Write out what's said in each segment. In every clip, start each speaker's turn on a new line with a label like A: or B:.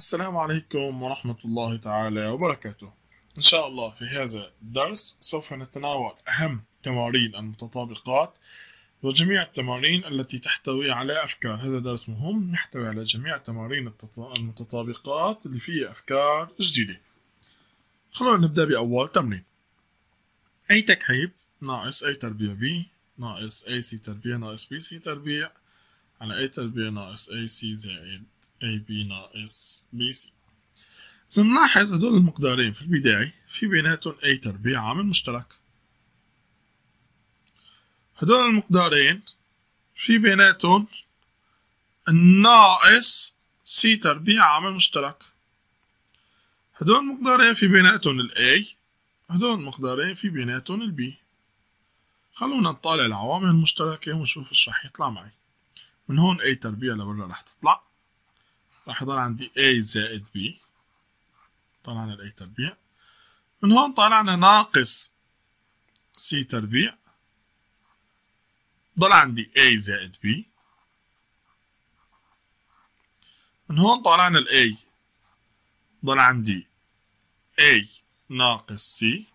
A: السلام عليكم ورحمة الله تعالى وبركاته. إن شاء الله في هذا الدرس سوف نتناول أهم تمارين المتطابقات وجميع التمارين التي تحتوي على أفكار. هذا درس مهم يحتوي على جميع تمارين المتطابقات اللي فيها أفكار جديدة. خلونا نبدأ بأول تمرين. أي تكعيب ناقص أي تربيع B ناقص أي سي تربيع ناقص بي سي تربيع. على أي تربيع ناقص أي سي زائد AB ناقص BC إذا نلاحظ هدول المقدارين. في البداية في بيناتهم A تربيع عامل مشترك. هدول المقدارين في بيناتهم الناقص C تربيع عامل مشترك. هدول المقدارين في بيناتهم ال A. هدول المقدارين في بيناتهم ال B. خلونا نطالع العوامل المشتركة ونشوف إيش راح يطلع معي. من هون A تربيع لبرا راح تطلع. راح يضل عندي A زائد B. طلعنا ال A تربيع. من هون طلعنا ناقص C تربيع. ضل عندي A زائد B. من هون طلعنا ال A. ضل عندي A ناقص C. من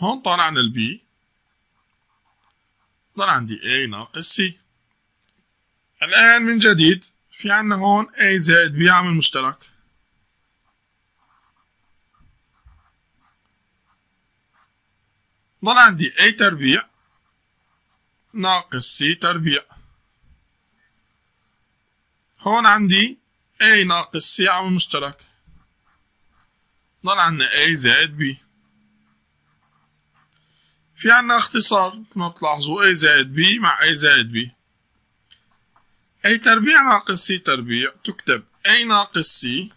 A: هون طلعنا ال B. ضل عندي A ناقص C. الآن من جديد في عنا هون A زائد B عامل مشترك. ضل عندي A تربيع ناقص C تربيع. هون عندي A ناقص C عامل مشترك. ضل عنا A زائد B. في عنا اختصار مثل ما بتلاحظوا A زائد B مع A زائد B. أي تربيع ناقص سي تربيع تكتب أي ناقص سي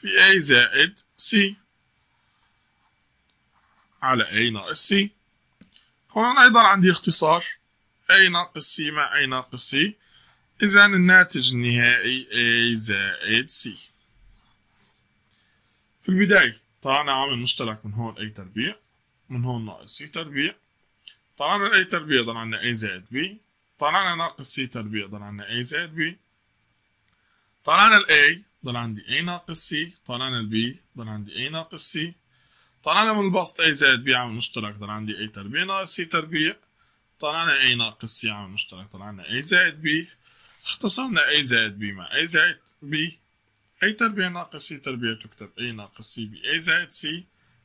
A: في أي زائد سي على أي ناقص سي هون أيضا عندي اختصار. أي ناقص سي مع أي ناقص سي إذا الناتج النهائي أي زائد سي في البداية طلعنا عامل مشترك من هون أي تربيع من هون ناقص سي تربيع. طلعنا ال A تربيع ضل عنا A زائد B طلعنا ناقص C تربيع ضل عندنا A زائد B. طلعنا ال A ضل عندي A ناقص C. طلعنا ال B ضل عندي A ناقص C. طلعنا من البسط A زائد B عامل مشترك ضل عندي A تربيع ناقص C تربيع. طلعنا A ناقص C عامل مشترك طلع عندنا A زائد B. اختصرنا A زائد B مع A زائد B. A تربيع ناقص C تربيع تكتب A ناقص C ب A زائد C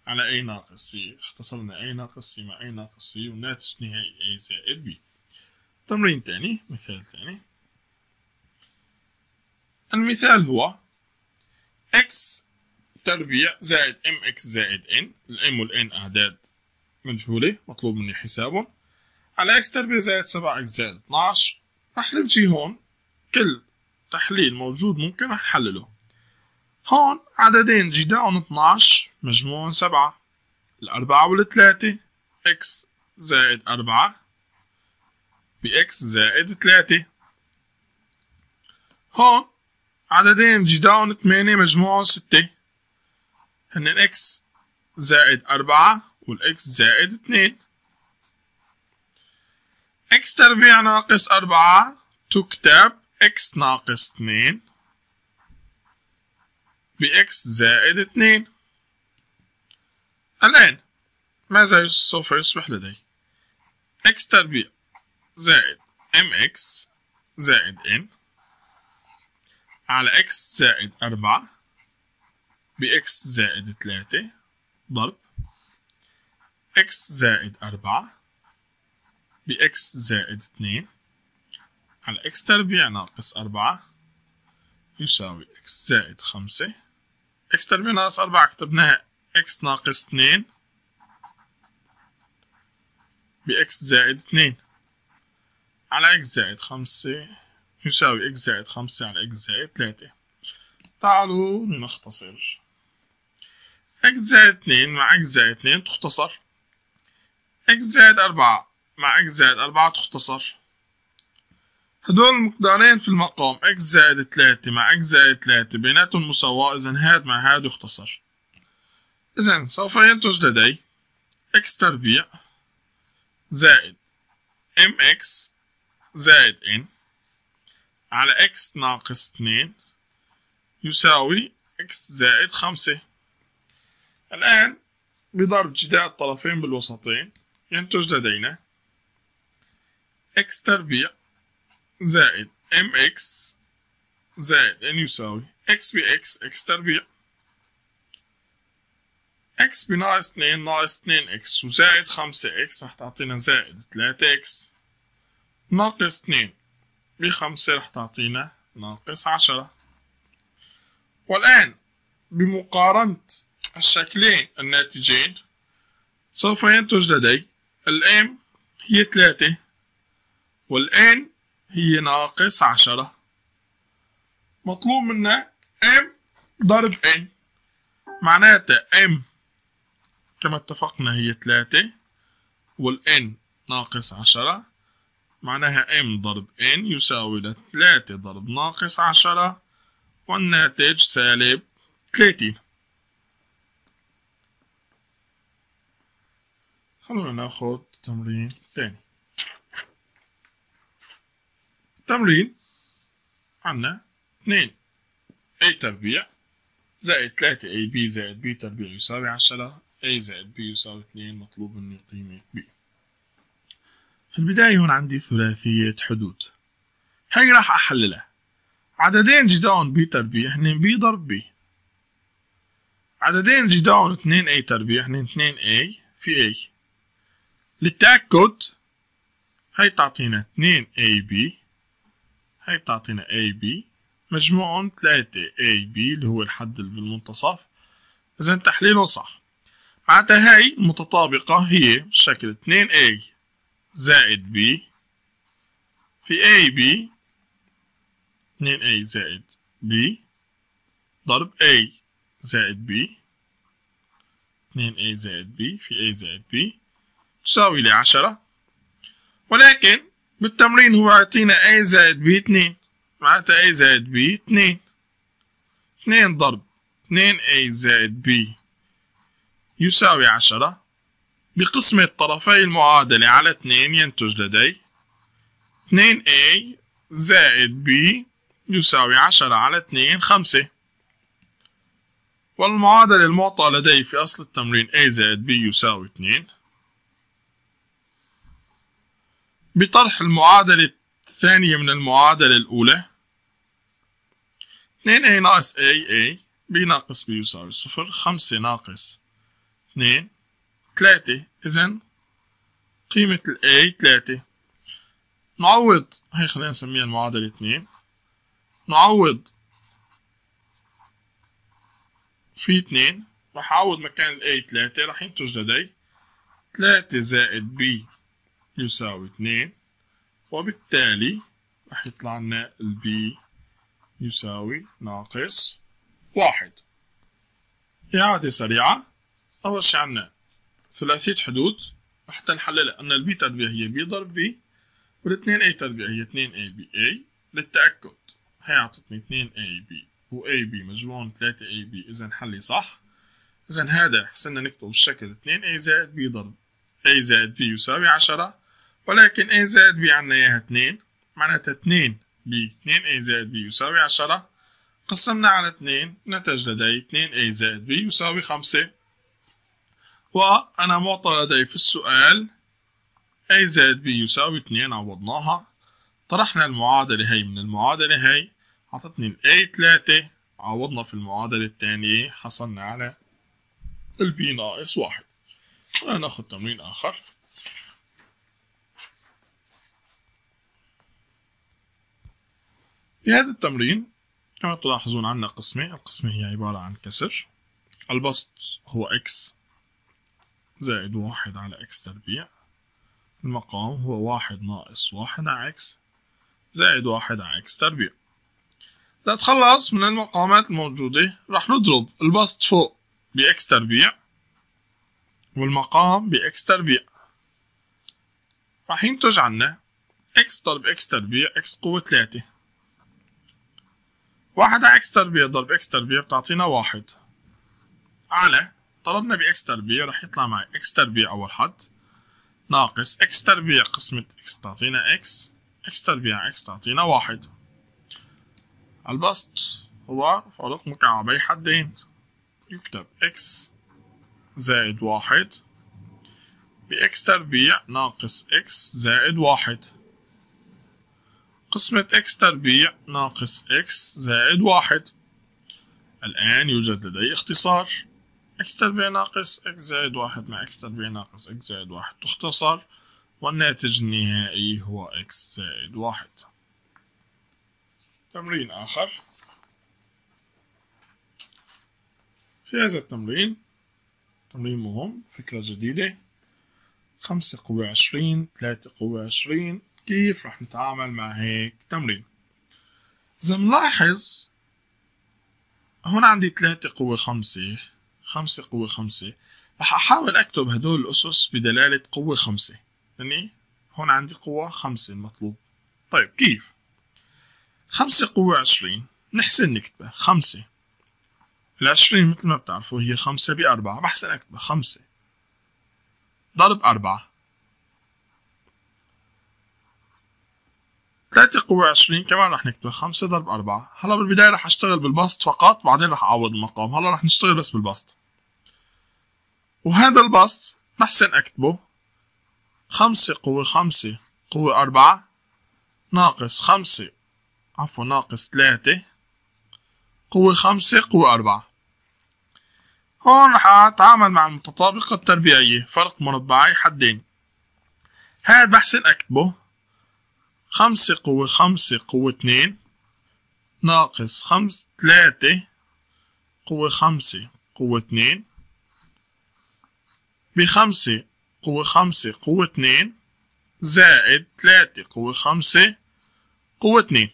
A: على A ناقص C. اختصرنا A ناقص C مع A ناقص C والناتج النهائي A زائد B. تمرين تاني مثال تاني المثال هو x تربيع زائد mx زائد n. الام والn أعداد مجهولة مطلوب مني حسابهم. على x تربيع زائد 7x زائد 12 رح نبجي هون. كل تحليل موجود ممكن رح نحلله. هون عددين جداهم 12 مجموعهم 7 الأربعة والثلاثة x زائد أربعة. بإكس زائد تلاتة هون عددين جداهم تمانية مجموعهم ستة. هن إكس زائد أربعة والإكس زائد اتنين إكس تربيع ناقص أربعة تكتب إكس ناقص اتنين بإكس زائد اتنين الآن ماذا سوف يصبح لدي؟ X تربيع زائد mx زائد n على x زائد أربعة بx زائد تلاتة ضرب x زائد أربعة بx زائد اتنين على x تربيع ناقص أربعة يساوي x زائد خمسة. X تربيع ناقص أربعة كتبناها x ناقص اتنين بx زائد اتنين على إكس زائد خمسة يساوي إكس زائد خمسة على إكس زائد تلاتة. تعالوا نختصر. إكس زائد اتنين مع إكس زائد اتنين تختصر. إكس زائد أربعة مع إكس زائد أربعة تختصر. هدول المقدارين في المقام. إكس زائد تلاتة مع إكس زائد تلاتة بيناتهم مساواة. إذا هاد مع هاد يختصر. إذا سوف ينتج لدي X تربيع زائد M X زائد n على x ناقص اتنين يساوي X زائد خمسة. الآن بضرب جداء الطرفين بالوسطين ينتج لدينا إكس تربيع زائد إكس زائد ان يساوي إكس بإكس إكس تربيع. إكس بناقص اتنين ناقص اتنين إكس وزائد خمسة إكس رح تعطينا زائد تلاتة إكس ناقص اتنين بخمسة رح تعطينا ناقص عشرة. والآن بمقارنة الشكلين الناتجين سوف ينتج لدي ال M هي ثلاثة وال N هي ناقص عشرة. مطلوب منا M ضرب N معناتها M كما اتفقنا هي ثلاثة وال N ناقص عشرة. معناها M ضرب N يساوي لثلاثة ضرب ناقص عشرة والناتج سالب ثلاثين خلونا ناخد تمرين تاني. تمرين عنا اتنين a تربيع زائد تلاتة a b زائد b تربيع يساوي عشرة a زائد b يساوي اتنين مطلوب مني قيمة b. في البداية هون عندي ثلاثية حدود. هاي راح أحللها. عددين جداهم b تربيع هن b ضرب b عددين جداهم 2 a تربيع هن 2 a في a. للتأكد هاي تعطينا 2 AB هاي تعطينا AB مجموعهم 3 AB اللي هو الحد بالمنتصف. إذا تحليلهم صح. معناتها هاي متطابقة هي شكل 2A زائد B في AB 2A زائد B ضرب A زائد B 2A زائد B في A زائد B تساوي لي عشرة. ولكن بالتمرين هو يعطينا A زائد B اتنين معناتها A زائد B اتنين اتنين ضرب اتنين A زائد B يساوي عشرة. بقسمة طرفي المعادلة على اتنين ينتج لدي. اتنين A زائد B يساوي عشرة على اتنين خمسة. والمعادلة المعطى لدي في أصل التمرين A زائد B يساوي اتنين بطرح المعادلة الثانية من المعادلة الأولى. 2a ناقص a a b ناقص b يساوي صفر خمسة ناقص اثنين. ثلاثة إذن قيمة ال a ثلاثة نعوض هي خلينا نسميها المعادلة اثنين. نعوض في اثنين رح أعوض مكان ال a ثلاثة رح ينتج لدي ثلاثة زائد b يساوي اثنين وبالتالي راح يطلع لنا ال B يساوي ناقص واحد. إعادة سريعة. أول شي عنا ثلاثية حدود حتى نحللها أن ال B هي B ضرب B والاثنين a تربيع هي اثنين a b أي للتأكد. هي أعطتني اثنين a b و a b مجموعهم ثلاثة a b إذا حلي صح؟ إذا هذا حسنا نكتب بالشكل. اثنين a زائد b ضرب. a زائد b يساوي عشرة ولكن a زائد b عنا إياها اتنين معناتها اتنين ب اتنين a زائد b يساوي عشرة. قسمنا على اتنين نتج لدي اتنين a زائد b يساوي خمسة. وأنا معطى لدي في السؤال a زائد b يساوي اتنين عوضناها. طرحنا المعادلة هي من المعادلة هي. عطتني ال a تلاتة عوضنا في المعادلة الثانية. حصلنا على ال b ناقص واحد. ناخذ تمرين آخر. في هذا التمرين كما تلاحظون عندنا قسمة القسمة هي عبارة عن كسر. البسط هو x زائد واحد على x تربيع. المقام هو واحد ناقص واحد على x زائد واحد على x تربيع. لنتخلص من المقامات الموجودة راح نضرب البسط فوق ب x تربيع والمقام ب x تربيع. راح ينتج عنا x ضرب x تربيع x قوة ثلاثة. واحد على إكس تربيع ضرب إكس تربيع بتعطينا واحد. على ضربنا باكس تربيع رح يطلع معي إكس تربيع أول حد ناقص إكس تربيع قسمة إكس تعطينا إكس إكس تربيع إكس تعطينا واحد. البسط هو فرق مكعبي حدين يكتب x زائد واحد. بإكس تربيع ناقص إكس زائد واحد. قسمة إكس تربيع ناقص إكس زائد واحد. الآن يوجد لدي اختصار. إكس تربيع ناقص إكس زائد واحد مع إكس تربيع ناقص إكس زائد واحد تختصر والناتج النهائي هو x زائد واحد. تمرين آخر. في هذا التمرين تمرين مهم فكرة جديدة. خمسة قوة عشرين ثلاثة قوة عشرين كيف رح نتعامل مع هيك تمرين؟ إذا ملاحظ هون عندي ثلاثة قوة خمسة. خمسة قوة خمسة. رح أحاول أكتب هدول الأسس بدلالة قوة خمسة. يعني هون عندي قوة خمسة المطلوب طيب كيف؟ خمسة قوة عشرين. نحسن نكتبها خمسة. العشرين مثل ما بتعرفوا هي خمسة بأربعة. بحسن أكتبها خمسة. ضرب أربعة. ثلاثة قوة عشرين. كمان رح نكتبها. خمسة ضرب أربعة. هلا بالبداية رح أشتغل بالبسط فقط بعدين رح أعوض المقام. هلا رح نشتغل بس بالبسط. وهذا البسط بحسن أكتبه. خمسة قوة خمسة قوة أربعة ناقص خمسة عفوا ناقص ثلاثة قوة خمسة قوة أربعة. هون رح أتعامل مع المتطابقة التربيعية. فرق مربعي حدين. هاد بحسن أكتبه. خمسة قوة خمسة قوة اتنين ناقص خمس تلاتة قوة خمسة قوة اتنين بخمسة قوة خمسة قوة اتنين زائد تلاتة قوة خمسة قوة اتنين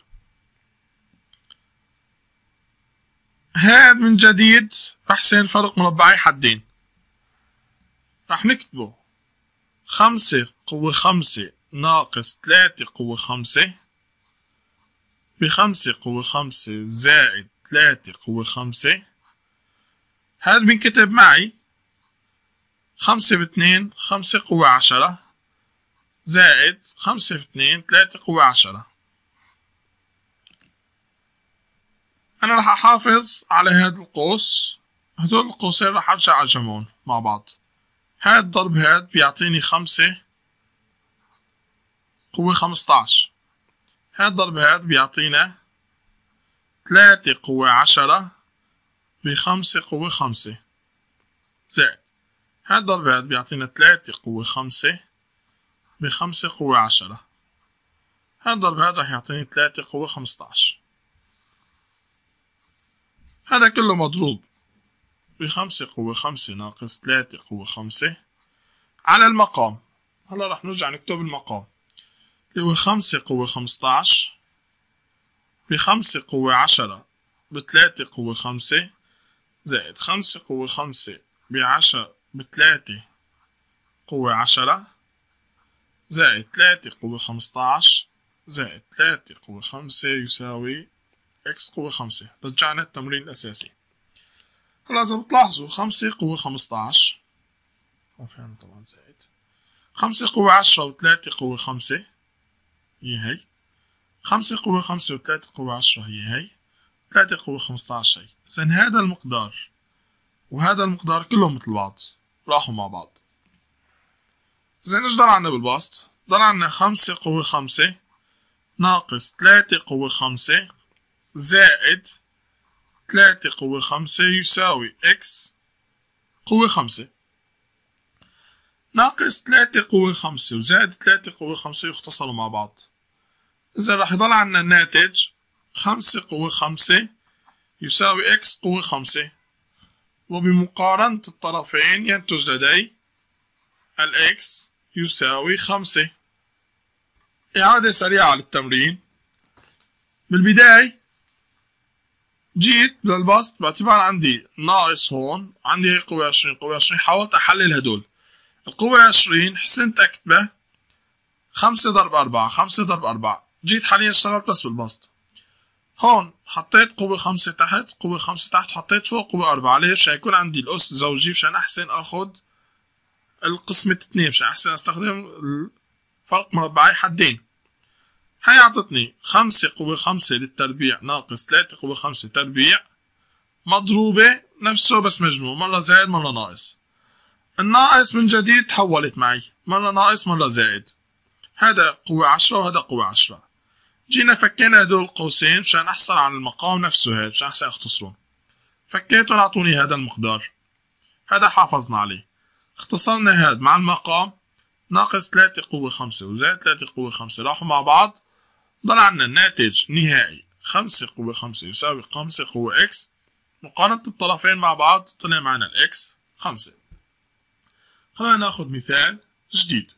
A: هاد من جديد أحسن فرق مربعي حدين. رح نكتبه. خمسة قوة خمسة ناقص تلاتة قوة خمسة. بخمسة قوة خمسة زائد تلاتة قوة خمسة. هاد بنكتب معي. خمسة باثنين خمسة قوة عشرة زائد خمسة باثنين تلاتة قوة عشرة. أنا راح أحافظ على هذا القوس. هدول القوسين راح أرجع أجمعهم مع بعض. هاد ضرب هاد بيعطيني خمسة قوة خمستاش هاد ضرب هاد بيعطينا تلاتة قوة عشرة بخمسة قوة خمسة زائد. هاد ضرب هاد بيعطينا تلاتة قوة خمسة بخمسة قوة عشرة. هاد ضرب هاد راح يعطيني تلاتة قوة خمستاش هذا كله مضروب. بخمسة قوة خمسة ناقص تلاتة قوة خمسة على المقام. هلا رح نرجع نكتب المقام. اللي هو خمسة قوة خمستاش بخمسة قوة عشرة بتلاتة قوة خمسة زائد خمسة قوة خمسة بعشرة بتلاتة قوة عشرة زائد تلاتة قوة خمستاش زائد تلاتة قوة خمسة يساوي إكس قوة خمسة. رجعنا التمرين الأساسي. هلا إذا بتلاحظوا خمسة قوة خمستاش عفوا طبعا زائد. خمسة قوة عشرة وثلاثة قوة خمسة هي هي. خمسة قوة خمسة وثلاثة قوة عشرة هي هي. ثلاثة قوة خمستاش هي. إذا هذا المقدار وهذا المقدار كلهم مثل بعض. راحوا مع بعض. إذا إيش ضل عنا بالبسط؟ ضل عنا خمسة قوة خمسة ناقص ثلاثة قوة خمسة زائد تلاتة قوة خمسة يساوي إكس قوة خمسة. ناقص تلاتة قوة خمسة وزائد تلاتة قوة خمسة يختصروا مع بعض. إذا راح يضل عنا الناتج خمسة قوة خمسة يساوي إكس قوة خمسة. وبمقارنة الطرفين ينتج لدي الإكس يساوي خمسة. إعادة سريعة للتمرين. بالبداية جيت للبسط باعتبار عندي ناقص هون عندي هي قوة عشرين قوة عشرين حاولت أحلل هدول. القوة عشرين حسنت أكتبه خمسة ضرب أربعة خمسة ضرب أربعة. جيت حاليا اشتغلت بس بالبسط. هون حطيت قوة خمسة تحت قوة خمسة تحت حطيت فوق قوة أربعة. ليش؟ هيكون عندي الأس زوجي مشان أحسن أخد القسمة اتنين مشان أحسن أستخدم فرق مربعي حدين. هي أعطتني خمسة قوة خمسة للتربيع ناقص تلاتة قوة خمسة تربيع. مضروبة نفسه بس مجموع مرة زائد مرة ناقص. الناقص من جديد تحولت معي مرة ناقص مرة زائد. هذا قوة عشرة وهذا قوة عشرة. جينا فكينا هدول القوسين مشان أحصل على المقام نفسه هذا مشان أحسن أختصرهم فكيتهم أعطوني هذا المقدار. هذا حافظنا عليه. اختصرنا هذا مع المقام ناقص ثلاثة قوة خمسة وزائد ثلاثة قوة خمسة. راحوا مع بعض ضل عنا الناتج نهائي. خمسة قوة خمسة يساوي خمسة قوة إكس مقارنة الطرفين مع بعض طلع معنا الإكس خمسة. خلينا ناخد مثال جديد.